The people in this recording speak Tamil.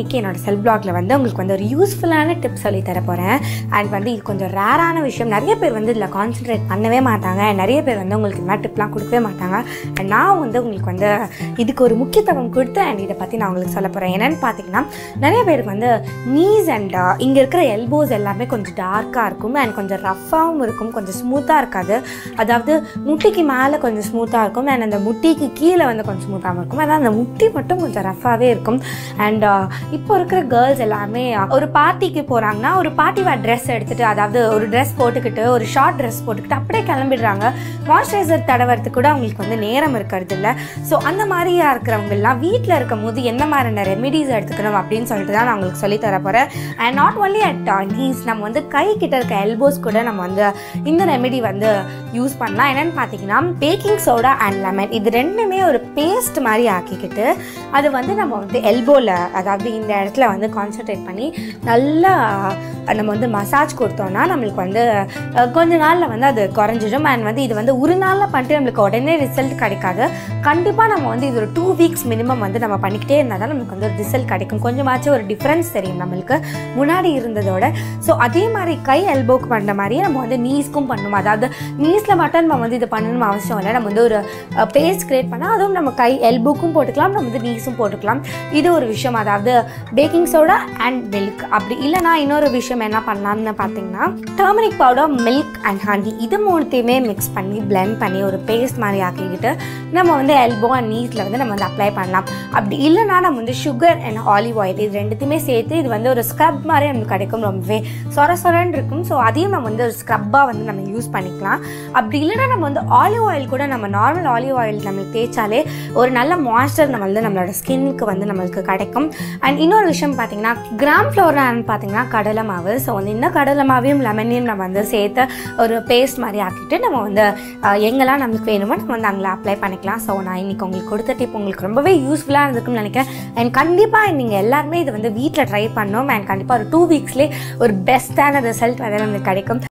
இன்றைக்கி என்னோட செல் பிளாக்ல வந்து உங்களுக்கு வந்து ஒரு யூஸ்ஃபுல்லான டிப்ஸ் சொல்லி தர போகிறேன் அண்ட் வந்து இது கொஞ்சம் ரேரான விஷயம். நிறைய பேர் வந்து இதில் கான்சென்ட்ரேட் பண்ணவே மாட்டாங்க. நிறைய பேர் வந்து உங்களுக்கு இந்த மாதிரி டிப்லாம் கொடுக்கவே மாட்டாங்க. அண்ட் நான் வந்து உங்களுக்கு வந்து இதுக்கு ஒரு முக்கியத்துவம் கொடுத்து அண்ட் இதை பற்றி நான் உங்களுக்கு சொல்ல போகிறேன் என்னென்னு பார்த்தீங்கன்னா நிறைய பேருக்கு வந்து நீஸ் அண்ட் இங்கே இருக்கிற எல்போஸ் எல்லாமே கொஞ்சம் டார்க்காக இருக்கும். அண்ட் கொஞ்சம் ரஃப்பாகவும் இருக்கும். கொஞ்சம் ஸ்மூத்தாக இருக்காது. அதாவது முட்டிக்கு மேலே கொஞ்சம் ஸ்மூத்தாக இருக்கும். அண்ட் அந்த முட்டிக்கு கீழே வந்து கொஞ்சம் ஸ்மூத்தாகவும் இருக்கும். அதான் அந்த முட்டி மட்டும் கொஞ்சம் ரஃப்பாகவே இருக்கும். அண்ட் இப்போ இருக்கிற கேர்ள்ஸ் எல்லாமே ஒரு பார்ட்டிக்கு போகிறாங்கன்னா ஒரு பார்ட்டி ட்ரெஸ் எடுத்துகிட்டு அதாவது ஒரு ட்ரெஸ் போட்டுக்கிட்டு ஒரு ஷார்ட் ட்ரெஸ் போட்டுக்கிட்டு அப்படியே கிளம்பிடுறாங்க. மாய்ஸ்சரைசர் தடவறதுக்கு கூட அவங்களுக்கு வந்து நேரம் இருக்கிறது இல்லை. ஸோ அந்த மாதிரியா இருக்கிறவங்கெல்லாம் வீட்டில் இருக்கும் போது என்ன மாதிரியான ரெமிடிஸ் எடுத்துக்கணும் அப்படின்னு சொல்லிட்டு தான் நான் உங்களுக்கு சொல்லி தர போகிறேன் and not only at knees நம்ம வந்து கை கிட்ட இருக்க எல்போஸ் கூட நம்ம வந்து இந்த ரெமெடி வந்து யூஸ் பண்ணலாம் என்னென்னு பார்த்தீங்கன்னா பேக்கிங் சோடா அண்ட் லெமன் இது ரெண்டுமே ஒரு பேஸ்ட் மாதிரி ஆக்கிக்கிட்டு அது வந்து நம்ம வந்து எல்போவில் அதாவது இந்த இடத்துல வந்து கான்சென்ட்ரேட் பண்ணி நல்லா நம்ம வந்து மசாஜ் கொடுத்தோம்னா நம்மளுக்கு வந்து கொஞ்ச நாளில் வந்து அது குறைஞ்சிடும். அண்ட் வந்து இது வந்து ஒரு நாளில் பண்ணிட்டு நம்மளுக்கு உடனே ரிசல்ட் கிடைக்காது. கண்டிப்பாக நம்ம வந்து இது ஒரு டூ வீக்ஸ் மினிமம் வந்து நம்ம பண்ணிக்கிட்டே இருந்தால் தான் நமக்கு வந்து ஒரு ரிசல்ட் கிடைக்கும். கொஞ்சமாச்சும் ஒரு டிஃப்ரென்ஸ் தெரியும் நம்மளுக்கு. முன்னாடி இருந்ததோட. ஸோ அதே மாதிரி கை எல்போக்கு பண்ணுற மாதிரியே நம்ம வந்து நீஸ்க்கும் பண்ணணும் அதாவது நீஸ் நீஸில் மட்டும் நம்ம வந்து இது பண்ணணும் அவசியம் இல்லை. நம்ம வந்து ஒரு பேஸ்ட் கிரியேட் பண்ணால் அதுவும் நம்ம கை எல்போக்கும் போட்டுக்கலாம் நம்ம வந்து நீஸும் போட்டுக்கலாம். இது ஒரு விஷயம். அதாவது பேக்கிங் சோடா அண்ட் மில்க் அப்படி இல்லைனா இன்னொரு விஷயம் என்ன பண்ணலாம்னு பார்த்தீங்கன்னா turmeric powder milk and honey இது மூணுத்தையுமே மிக்ஸ் பண்ணி பிளெண்ட் பண்ணி ஒரு பேஸ்ட் மாதிரி ஆக்கிக்கிட்டு நம்ம வந்து எல்போ அண்ட் நீஸில் வந்து நம்ம வந்து அப்ளை பண்ணலாம். அப்படி இல்லைனா நம்ம வந்து சுகர் அண்ட் ஆலிவ் ஆயில் இது ரெண்டுத்தையுமே சேர்த்து இது வந்து ஒரு ஸ்க்ரப் மாதிரி நமக்கு கிடைக்கும் ரொம்பவே சொர சொரன்னு இருக்கும். ஸோ அதையும் நம்ம வந்து ஒரு ஸ்க்ரப்பாக வந்து நம்ம யூஸ் பண்ணிக்கலாம். அப்படி இல்லைனா நம்ம வந்து ஆலிவ் ஆயில் கூட நம்ம நார்மல் ஆலிவ் ஆயில் நம்மளுக்கு தேய்ச்சாலே ஒரு நல்ல மாய்ஸ்டர் நம்ம வந்து நம்மளோட ஸ்கின்னுக்கு வந்து நம்மளுக்கு கிடைக்கும். அண்ட் இன்னொரு விஷயம் பார்த்தீங்கன்னா கிராம் ஃப்ளோரான்னு பார்த்தீங்கன்னா கடலை மாவு. ஸோ வந்து இன்னும் கடலை மாவையும் லெமனையும் நம்ம வந்து சேர்த்து ஒரு பேஸ்ட் மாதிரி ஆக்கிட்டு நம்ம வந்து எங்கெல்லாம் நம்மளுக்கு வேணுமோ நம்ம வந்து அங்கே அப்ளை பண்ணிக்கலாம். ஸோ நான் இன்றைக்கி உங்களுக்கு கொடுத்த டிப் உங்களுக்கு ரொம்பவே யூஸ்ஃபுல்லாக இருந்திருக்குன்னு நினைக்கிறேன். அண்ட் கண்டிப்பாக நீங்கள் எல்லாருமே இது வந்து வீட்டில் ட்ரை பண்ணோம் அண்ட் கண்டிப்பாக ஒரு டூ வீக்ஸ்லேயே ஒரு பெஸ்ட்டான ரிசல்ட் வந்து நம்மளுக்கு கிடைக்கும்.